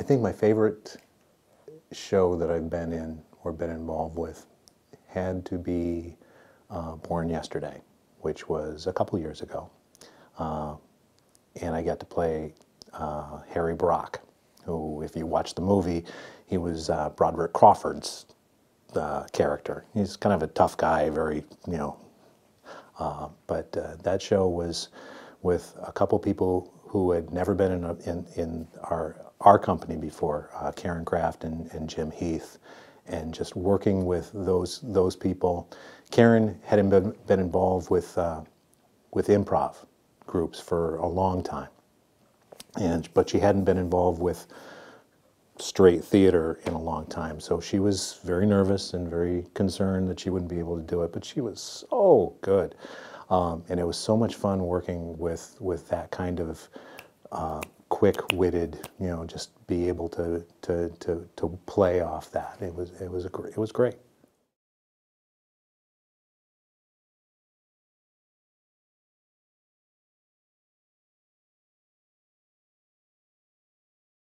I think my favorite show that I've been in or been involved with had to be uh, Born Yesterday, which was a couple years ago. Uh, and I got to play uh, Harry Brock, who, if you watch the movie, he was uh, Broderick Crawford's uh, character. He's kind of a tough guy, very, you know. Uh, but that show was with a couple people who had never been in, a, in, in our, our company before, uh, Karen Kraft and, and Jim Heath, and just working with those, those people. Karen had been, been involved with, uh, with improv groups for a long time, and, but she hadn't been involved with straight theater in a long time. So she was very nervous and very concerned that she wouldn't be able to do it, but she was so good. Um, and it was so much fun working with, with that kind of uh, quick-witted, you know, just be able to, to, to, to play off that. It was, it was, a, it was great.